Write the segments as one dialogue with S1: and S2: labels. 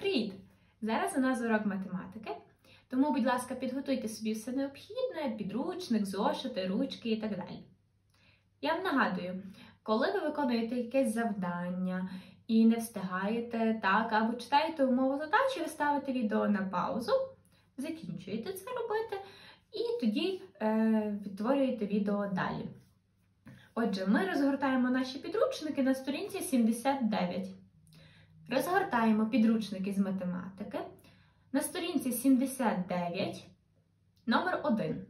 S1: Привіт! Зараз у нас урок математики, тому, будь ласка, підготуйте собі все необхідне, підручник, зошити, ручки і так далі. Я вам нагадую, коли ви виконуєте якесь завдання і не встигаєте так, або читаєте умову задачі, ви ставите відео на паузу, закінчуєте це робити, і тоді е, відтворюєте відео далі. Отже, ми розгортаємо наші підручники на сторінці 79. Розгортаємо підручники з математики на сторінці 79, номер 1.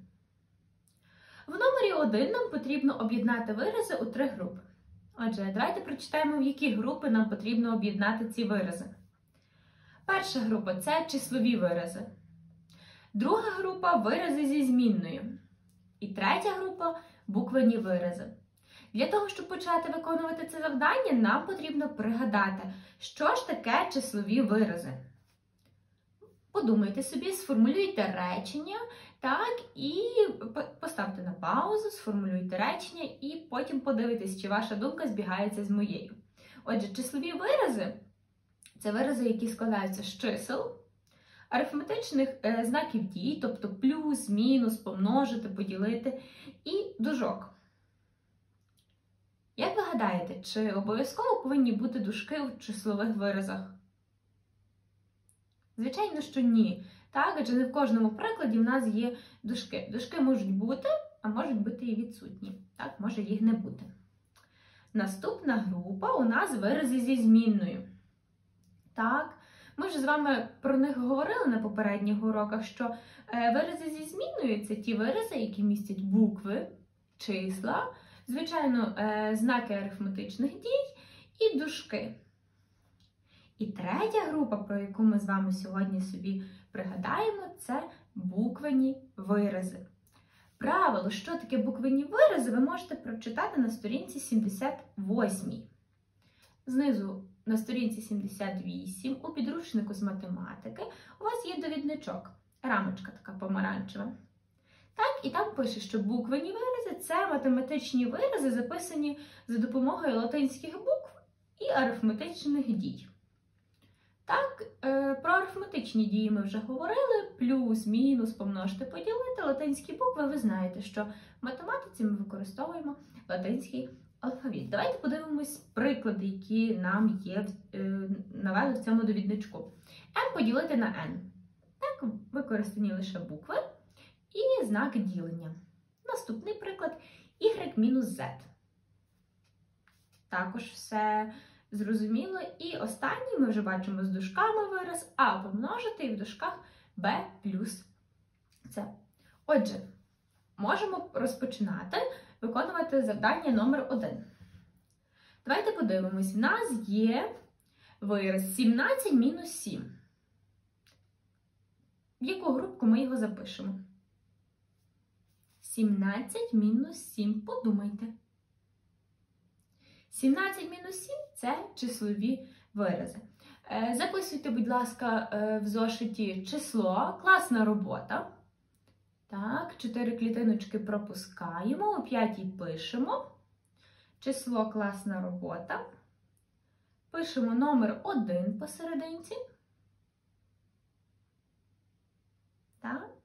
S1: В номері 1 нам потрібно об'єднати вирази у три групи. Отже, давайте прочитаємо, в які групи нам потрібно об'єднати ці вирази. Перша група це числові вирази. Друга група вирази зі змінною. І третя група буквені вирази. Для того, щоб почати виконувати це завдання, нам потрібно пригадати, що ж таке числові вирази. Подумайте собі, сформулюйте речення, так, і поставте на паузу, сформулюйте речення, і потім подивитесь, чи ваша думка збігається з моєю. Отже, числові вирази це вирази, які складаються з чисел, арифметичних е, знаків дій, тобто плюс, мінус, помножити, поділити, і дужок. Як ви гадаєте, чи обов'язково повинні бути дужки у числових виразах? Звичайно, що ні. Так, адже не в кожному прикладі в нас є дужки. Дужки можуть бути, а можуть бути і відсутні. Так, може їх не бути. Наступна група у нас вирази зі змінною. Так, ми вже з вами про них говорили на попередніх уроках, що е, вирази зі зміною це ті вирази, які містять букви, числа, звичайно, е, знаки арифметичних дій і дужки. І третя група, про яку ми з вами сьогодні собі пригадаємо, це буквені вирази. Правило, що таке буквені вирази, ви можете прочитати на сторінці 78. Знизу на сторінці 78 у підручнику з математики у вас є довідничок, рамочка така помаранчева. Так, і там пише, що буквені вирази це математичні вирази, записані за допомогою латинських букв і арифметичних дій. Так, е, про арифметичні дії ми вже говорили: плюс, мінус, помножити, поділити, латинські букви. Ви знаєте, що в математиці ми використовуємо латинський алфавіт. Давайте подивимось приклади, які нам є е, навели в цьому довідничку. n поділити на n. Так, використані лише букви і знак ділення. Наступний приклад y-z. Також все зрозуміло. І останній ми вже бачимо з дужками вираз А помножити і в дужках b плюс С. Отже, можемо розпочинати виконувати завдання номер 1 Давайте подивимось: в нас є вираз 17 мінус 7. В яку групку ми його запишемо? 17 мінус 7. Подумайте. 17 мінус 7 це числові вирази. Записуйте, будь ласка, в зошиті число, класна робота. Так, 4 клітиночки пропускаємо, у п'ятій пишемо. Число класна робота. Пишемо номер 1 посерединці. Так.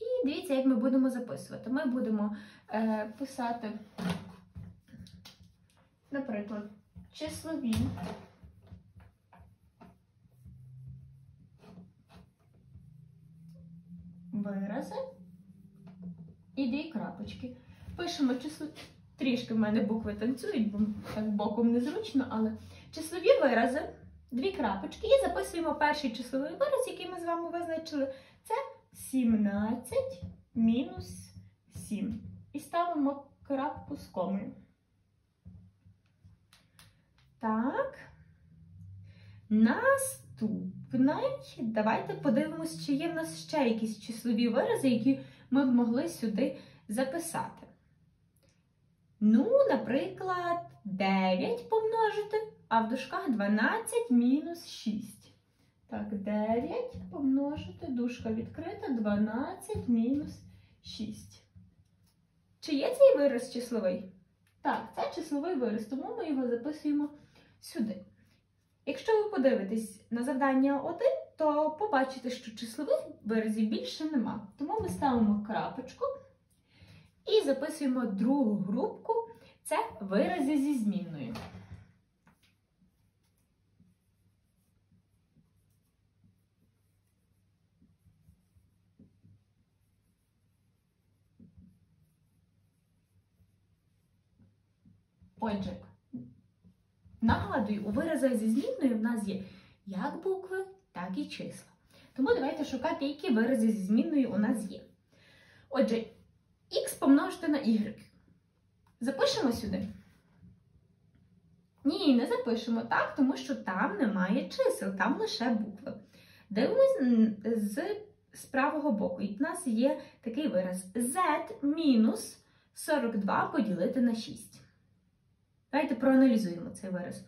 S1: І дивіться, як ми будемо записувати. Ми будемо е, писати. Наприклад, числові вирази і дві крапочки. Пишемо число. Трішки в мене букви танцюють, бо так боком незручно, але числові вирази, дві крапочки, і записуємо перший числовий вираз, який ми з вами визначили. Це 17 мінус 7. І ставимо крапку з комою. Так. Наступний. Давайте подивимось, чи є в нас ще якісь числові вирази, які ми б могли сюди записати. Ну, наприклад, 9 помножити, а в дужках 12 мінус 6. Так, 9 помножити, дужка відкрита, 12 мінус 6. Чи є цей вираз числовий? Так, це числовий вираз, тому ми його записуємо сюди. Якщо ви подивитесь на завдання 1, то побачите, що числових виразів більше нема. Тому ми ставимо крапочку і записуємо другу групку це вирази зі змінною. Отже, нагадую, у виразах зі змінною в нас є як букви, так і числа. Тому давайте шукати, які вирази зі змінною у нас є. Отже, х помножити на y. Запишемо сюди. Ні, не запишемо так, тому що там немає чисел, там лише букви. Дивимось з, з правого боку. І в нас є такий вираз z мінус 42 поділити на 6. Давайте проаналізуємо цей вираз.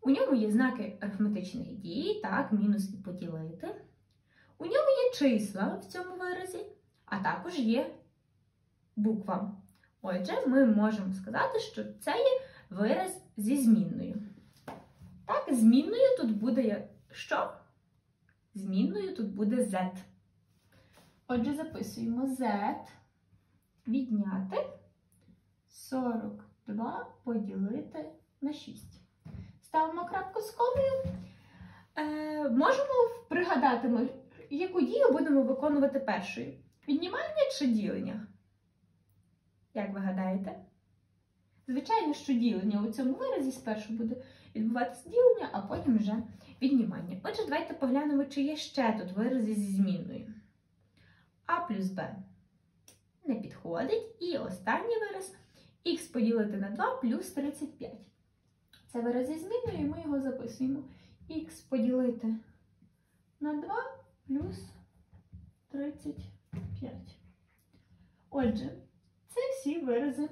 S1: У ньому є знаки арифметичних дій, так, мінус і поділити. У ньому є числа в цьому виразі, а також є буква. Отже, ми можемо сказати, що це є вираз зі змінною. Так, змінною тут буде що? Змінною тут буде z. Отже, записуємо z відняти 42 поділити на 6. Ставимо крапку з комою. Е, Можемо пригадати, яку дію будемо виконувати першою? Віднімання чи ділення? Як ви гадаєте? Звичайно, що ділення у цьому виразі спершу буде відбуватися ділення, а потім вже віднімання. Отже, давайте поглянемо, чи є ще тут вирази зі змінною. А плюс Б не підходить. І останній вираз х поділити на 2 плюс 35. Це вираз зі зміною, і ми його записуємо. Х поділити на 2 плюс 35. Отже, це всі вирази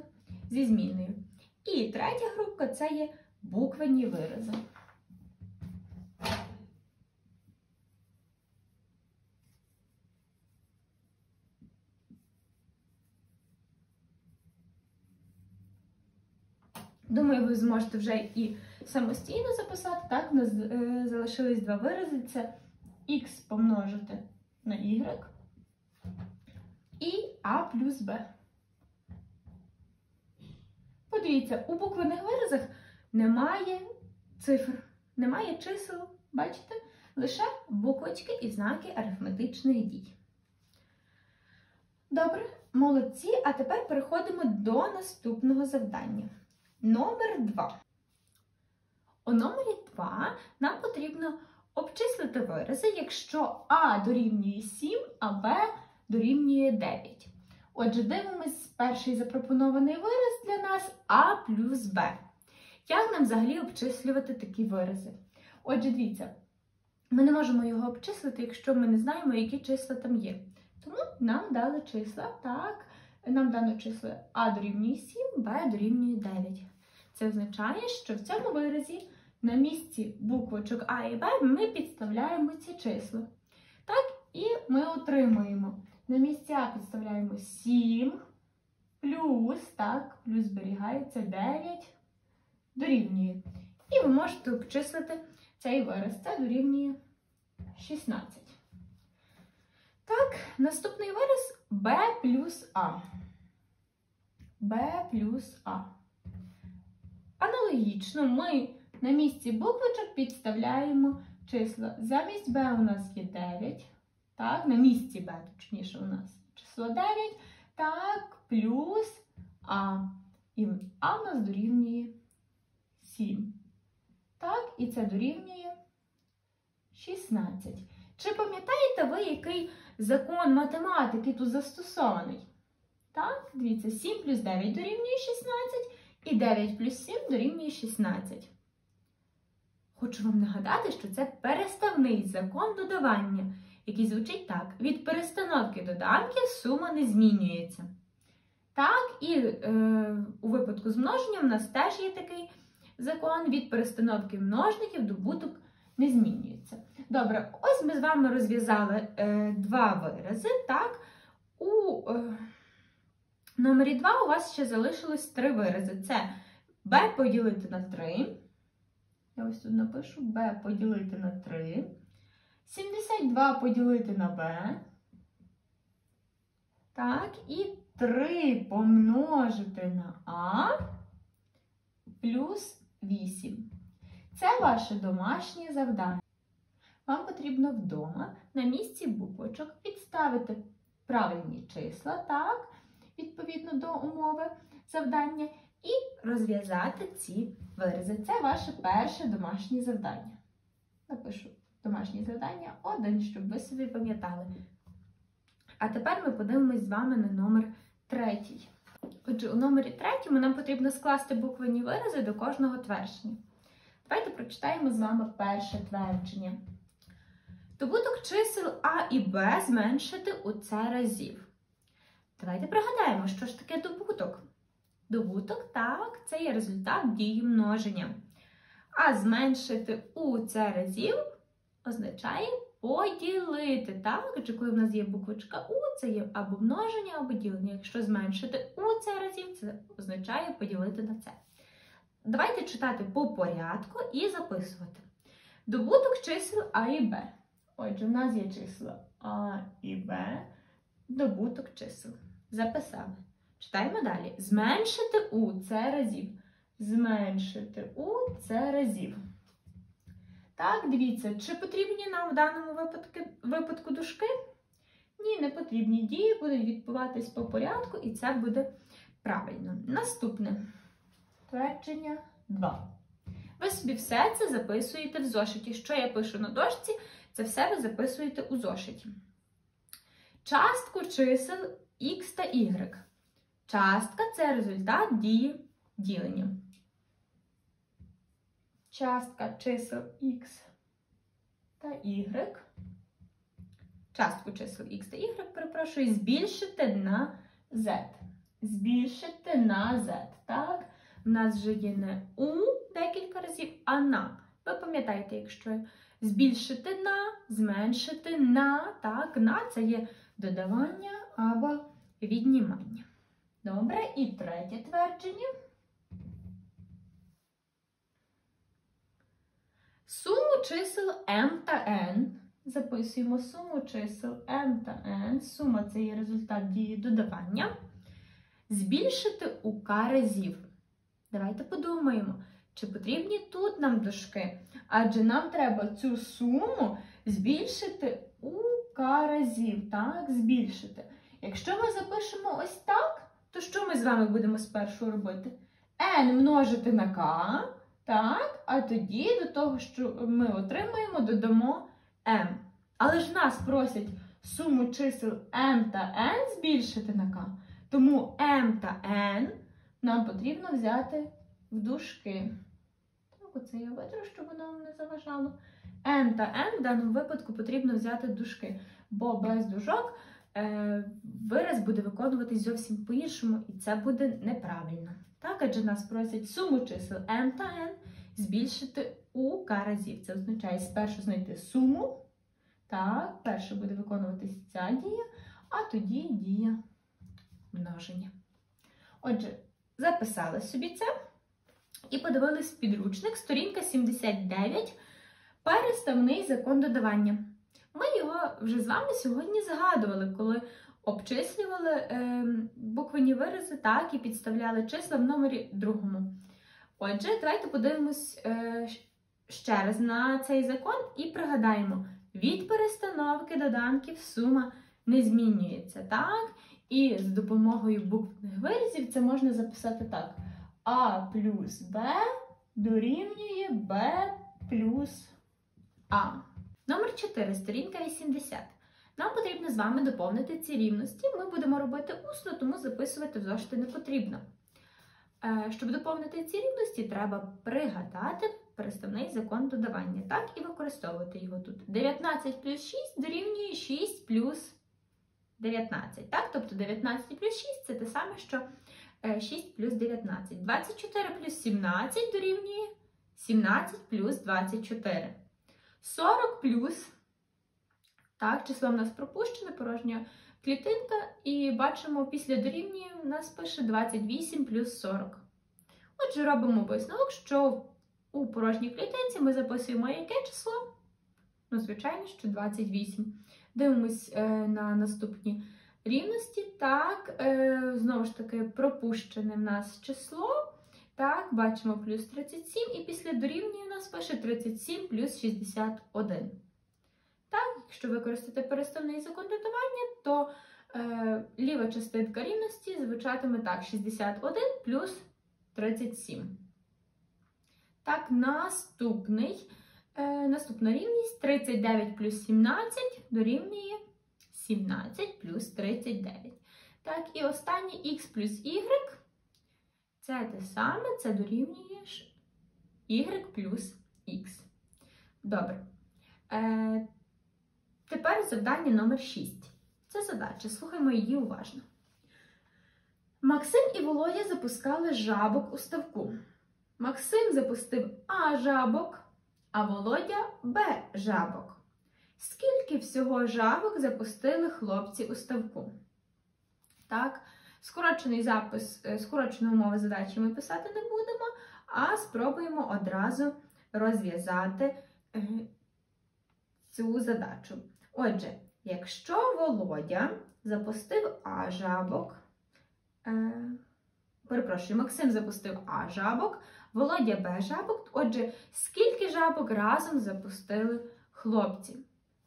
S1: зі зміною. І третя групка це є буквенні вирази. Думаю, ви зможете вже і самостійно записати. Так, у нас е, залишились два вирази: це х помножити на y і а плюс b. Подивіться, у буквених виразах немає цифр, немає чисел, бачите? Лише буквочки і знаки арифметичних дій. Добре, молодці. А тепер переходимо до наступного завдання. Номер 2. У номері 2 нам потрібно обчислити вирази, якщо А дорівнює 7, а Б дорівнює 9. Отже, дивимось перший запропонований вираз для нас А плюс Б. Як нам взагалі обчислювати такі вирази? Отже, дивіться, ми не можемо його обчислити, якщо ми не знаємо, які числа там є. Тому нам дали числа, так, нам дано число А дорівнює 7, Б дорівнює 9. Це означає, що в цьому виразі на місці буквочок А і Б ми підставляємо ці числа. Так, і ми отримуємо. На місці А підставляємо 7 плюс, так, плюс зберігається 9 дорівнює. І ви можете обчислити цей вираз. Це дорівнює 16. Так, наступний вираз b плюс А. b плюс А. Аналогічно ми на місці буквочок підставляємо числа. Замість b у нас є 9. Так, на місці b, точніше, у нас число 9. Так, плюс А. І А у нас дорівнює 7. Так, і це дорівнює 16. Чи пам'ятаєте ви, який закон математики тут застосований? Так, дивіться, 7 плюс 9 дорівнює 16, і 9 плюс 7 дорівнює 16. Хочу вам нагадати, що це переставний закон додавання, який звучить так: від перестановки доданків сума не змінюється. Так, і е, у випадку з множенням у нас теж є такий закон від перестановки множників добуток не змінюється. Добре, ось ми з вами розв'язали е, два вирази. Так, у е, номері 2 у вас ще залишилось три вирази. Це b поділити на 3. Я ось тут напишу b поділити на 3. 72 поділити на b. Так, і 3 помножити на а плюс 8. Це ваше домашнє завдання. Вам потрібно вдома на місці буквочок підставити правильні числа, так, відповідно до умови завдання, і розв'язати ці вирази. Це ваше перше домашнє завдання. Напишу домашнє завдання один, щоб ви собі пам'ятали. А тепер ми подивимось з вами на номер третій. Отже, у номері третьому нам потрібно скласти буквені вирази до кожного твердження. Давайте прочитаємо з вами перше твердження. Добуток чисел А і Б зменшити у С разів. Давайте пригадаємо, що ж таке добуток. Добуток, так, це є результат дії множення. А зменшити у С разів означає поділити. Так? Адже коли в нас є буквочка У, це є або множення, або ділення. Якщо зменшити у С разів, це означає поділити на це. Давайте читати по порядку і записувати. Добуток чисел А і Б. Отже, в нас є числа А і Б, добуток чисел. Записали. Читаємо далі. Зменшити у це разів. Зменшити у це разів. Так, дивіться, чи потрібні нам в даному випадку, випадку дужки? Ні, не потрібні дії будуть відбуватись по порядку, і це буде правильно. Наступне твердження 2. Ви собі все це записуєте в зошиті. Що я пишу на дошці, це все ви записуєте у зошиті. Частку чисел Х та Y. Частка це результат дії ділення. Частка чисел Х та Y. Частку чисел Х та Y, перепрошую, збільшити на Z. Збільшити на Z. Так? У нас вже є не У декілька разів, а на. Ви пам'ятаєте, якщо збільшити на, зменшити на, так, на це є додавання або віднімання. Добре, і третє твердження. Суму чисел m та n. Записуємо суму чисел m та n. Сума це є результат дії додавання. Збільшити у k разів. Давайте подумаємо, чи потрібні тут нам дужки? Адже нам треба цю суму збільшити у k разів. Так, збільшити. Якщо ми запишемо ось так, то що ми з вами будемо спершу робити? n множити на k, так, а тоді до того, що ми отримаємо, додамо m. Але ж нас просять суму чисел m та n збільшити на k. Тому m та n нам потрібно взяти в дужки. Так, оце я витру, щоб воно не заважало. m та n в даному випадку потрібно взяти дужки, бо без дужок е, вираз буде виконуватись зовсім по-іншому, і це буде неправильно. Так, адже нас просять суму чисел m та n збільшити у k разів. Це означає спершу знайти суму. Так, перше буде виконуватись ця дія, а тоді дія множення. Отже, записали собі це і подивились підручник, сторінка 79, переставний закон додавання. Ми його вже з вами сьогодні згадували, коли обчислювали е, буквені вирази, так, і підставляли числа в номері другому. Отже, давайте подивимось е, ще раз на цей закон і пригадаємо, від перестановки доданків сума не змінюється. так? І з допомогою буквених виразів це можна записати так. А плюс Б дорівнює Б плюс А. Номер 4, сторінка 80. Нам потрібно з вами доповнити ці рівності. Ми будемо робити усно, тому записувати в не потрібно. Е, щоб доповнити ці рівності, треба пригадати переставний закон додавання, так, і використовувати його тут. 19 плюс 6 дорівнює 6 плюс 19. Так? Тобто 19 плюс 6 це те саме, що 6 плюс 19. 24 плюс 17 дорівнює 17 плюс 24. 40 плюс, так, число в нас пропущене, порожня клітинка, і бачимо, після дорівнює у нас пише 28 плюс 40. Отже, робимо висновок, що У порожній клітинці ми записуємо яке число? Ну, звичайно, що 28. Дивимось е, на наступні рівності. Так, е, знову ж таки, пропущене в нас число. Так, бачимо плюс 37, і після дорівнює у нас пише 37 плюс 61. Так, якщо використати переставний закон додавання, то е, ліва частинка рівності звучатиме так: 61 плюс 37. Так, наступний, е, наступна рівність 39 плюс 17 дорівнює 17 плюс 39. Так, і останнє х плюс y. Це те саме, це дорівнює y плюс х. Добре. Е, Тепер завдання номер 6. Це задача. Слухаймо її уважно. Максим і Володя запускали жабок у ставку. Максим запустив А жабок, а Володя Б жабок. Скільки всього жабок запустили хлопці у ставку? Так, скорочений запис, е, скорочену умови задачі ми писати не будемо, а спробуємо одразу розв'язати е, цю задачу. Отже, якщо Володя запустив А жабок, е, перепрошую, Максим запустив А жабок, Володя Б жабок, отже, скільки жабок разом запустили хлопці?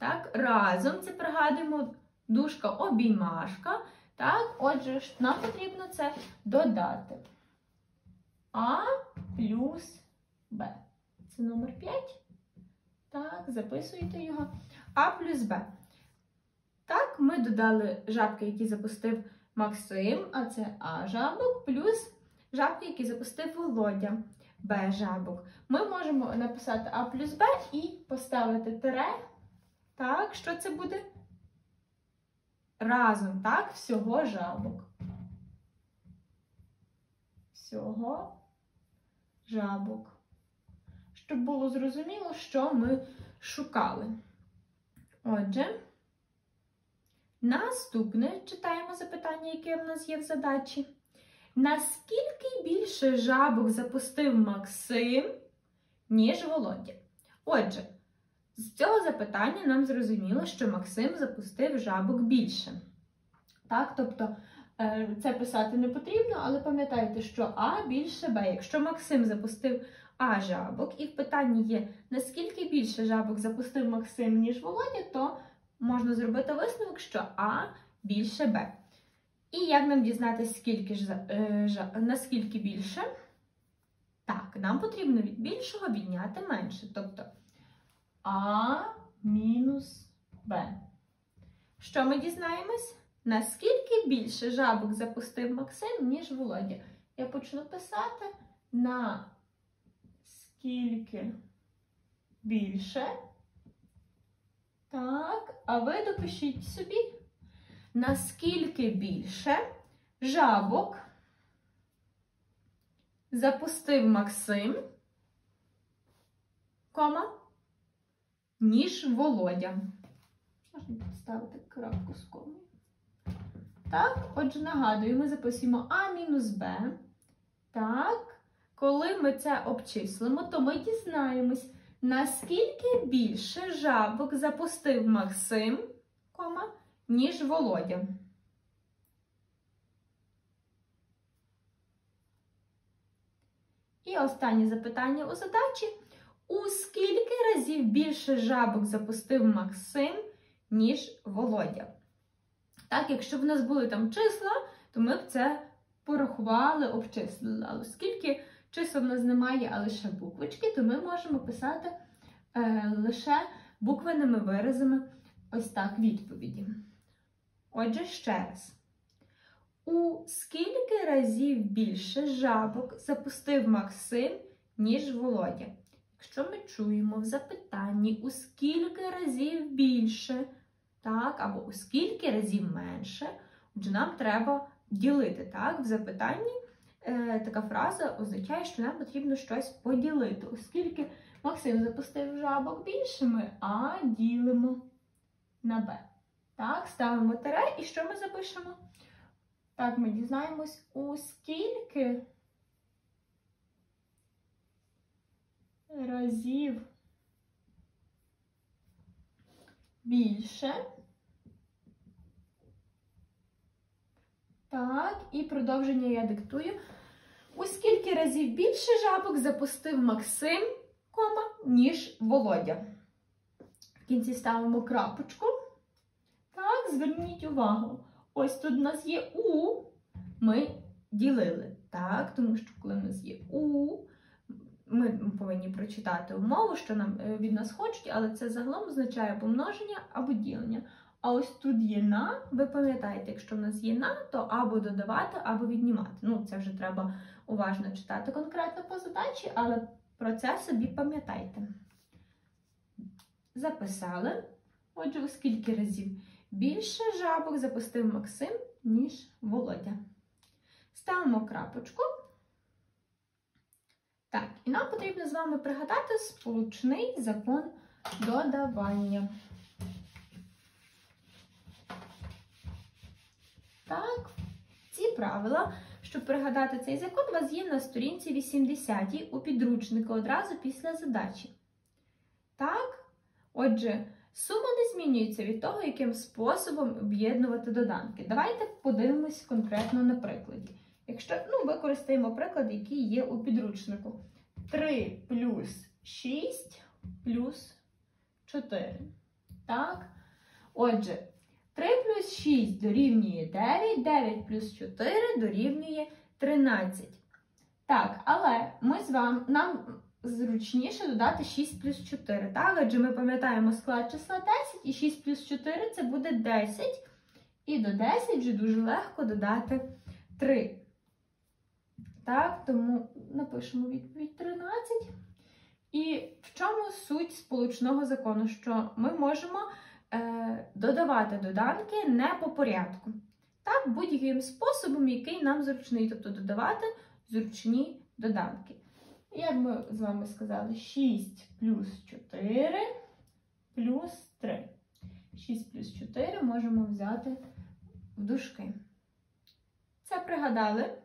S1: Так, разом це пригадуємо дужка обіймашка. Так, отже, нам потрібно це додати. А плюс Б. Це номер 5. Так, записуйте його. А плюс Б. Так, ми додали жабки, які запустив Максим, а це А жабок, плюс жабки, які запустив Володя. Б жабок. Ми можемо написати А плюс Б і поставити тире. Так, що це буде? Разом, так, всього жабок. Всього жабок. Щоб було зрозуміло, що ми шукали. Отже, наступне читаємо запитання, яке в нас є в задачі. Наскільки більше жабок запустив Максим, ніж Володя? Отже, з цього запитання нам зрозуміло, що Максим запустив жабок більше. Так, тобто е, це писати не потрібно, але пам'ятайте, що А більше Б. Якщо Максим запустив А жабок, і в питанні є, наскільки більше жабок запустив Максим, ніж Володя, то можна зробити висновок, що А більше Б. І як нам дізнатися, скільки ж, е, ж, наскільки більше? Так, нам потрібно від більшого відняти менше. Тобто А мінус Б. Що ми дізнаємось? Наскільки більше жабок запустив Максим, ніж Володя? Я почну писати на скільки більше. Так, а ви допишіть собі наскільки більше жабок запустив Максим, кома, ніж Володя. Можна поставити крапку з комою. Так, отже, нагадую, ми записуємо А мінус Б. Так, коли ми це обчислимо, то ми дізнаємось, наскільки більше жабок запустив Максим, кома, ніж Володя. І останнє запитання у задачі. У скільки разів більше жабок запустив Максим, ніж Володя? Так, якщо б у нас були там числа, то ми б це порахували, обчислили. Але оскільки числа в нас немає, а лише буквочки, то ми можемо писати е, лише буквеними виразами ось так відповіді. Отже, ще раз. У скільки разів більше жабок запустив Максим, ніж Володя? Якщо ми чуємо в запитанні, у скільки разів більше, так, або у скільки разів менше, отже, нам треба ділити. так, В запитанні е, така фраза означає, що нам потрібно щось поділити. Оскільки Максим запустив жабок більше, ми А ділимо на Б. Так, ставимо тире, і що ми запишемо? Так, ми дізнаємось, у скільки разів більше. Так, і продовження я диктую. У скільки разів більше жабок запустив Максим, кома, ніж Володя. В кінці ставимо крапочку. Так, зверніть увагу. Ось тут у нас є У, ми ділили. Так, тому що коли в нас є У, ми повинні прочитати умову, що нам е, від нас хочуть, але це загалом означає помноження або ділення. А ось тут є на, ви пам'ятаєте, якщо в нас є на, то або додавати, або віднімати. Ну, це вже треба уважно читати конкретно по задачі, але про це собі пам'ятайте. Записали. Отже, у скільки разів більше жабок запустив Максим, ніж Володя. Ставимо крапочку. І нам потрібно з вами пригадати сполучний закон додавання. Так, ці правила, щоб пригадати цей закон, у вас є на сторінці 80 у підручнику одразу після задачі. Так, отже, сума не змінюється від того, яким способом об'єднувати доданки. Давайте подивимось конкретно на прикладі. Якщо ну, використаємо приклад, який є у підручнику. 3 плюс 6 плюс 4. Так? Отже, 3 плюс 6 дорівнює 9, 9 плюс 4 дорівнює 13. Так, але ми з вами, нам зручніше додати 6 плюс 4. Так? Адже ми пам'ятаємо склад числа 10, і 6 плюс 4 це буде 10. І до 10 вже дуже легко додати 3. Так, тому напишемо відповідь 13. І в чому суть сполучного закону? Що ми можемо е, додавати доданки не по порядку. Так, будь-яким способом, який нам зручний, тобто додавати зручні доданки. Як ми з вами сказали, 6 плюс 4 плюс 3. 6 плюс 4 можемо взяти в дужки. Це пригадали.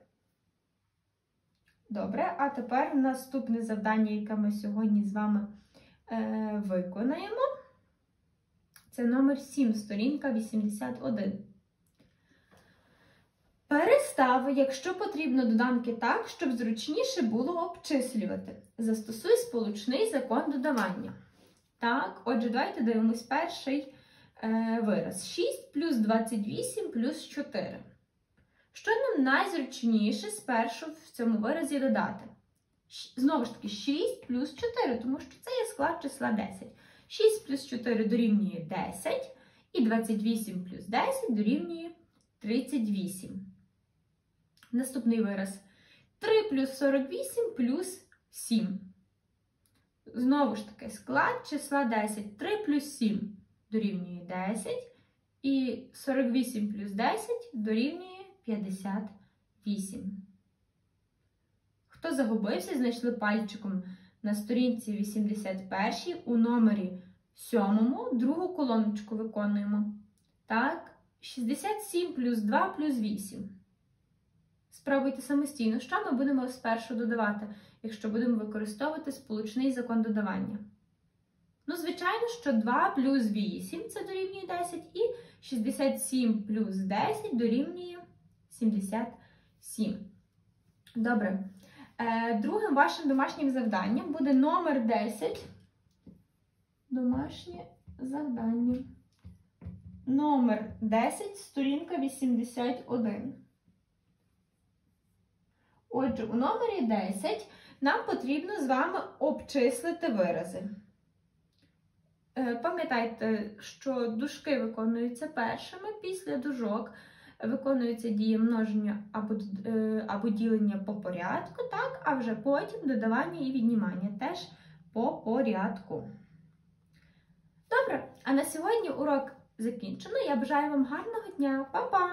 S1: Добре, а тепер наступне завдання, яке ми сьогодні з вами е, виконаємо. Це номер 7, сторінка 81. Перестав, якщо потрібно доданки так, щоб зручніше було обчислювати. Застосуй сполучний закон додавання. Так, отже, давайте дивимось перший е, вираз. 6 плюс 28 плюс 4. Що нам найзручніше спершу в цьому виразі додати? Знову ж таки, 6 плюс 4, тому що це є склад числа 10. 6 плюс 4 дорівнює 10, і 28 плюс 10 дорівнює 38. Наступний вираз 3 плюс 48 плюс 7. Знову ж таки, склад числа 10. 3 плюс 7 дорівнює 10, і 48 плюс 10 дорівнює 58. Хто загубився, знайшли пальчиком на сторінці 81 у номері 7, другу колоночку виконуємо. Так, 67 плюс 2 плюс 8. Спробуйте самостійно, що ми будемо спершу додавати, якщо будемо використовувати сполучний закон додавання. Ну, звичайно, що 2 плюс 8 це дорівнює 10, і 67 плюс 10 дорівнює 77. Добре. Е, другим вашим домашнім завданням буде номер 10. Домашнє завдання. Номер 10, сторінка 81. Отже, у номері 10 нам потрібно з вами обчислити вирази. Е, пам'ятайте, що дужки виконуються першими після дужок виконується дія множення або е, або ділення по порядку, так, а вже потім додавання і віднімання теж по порядку. Добре, а на сьогодні урок закінчено. Я бажаю вам гарного дня, Па-па!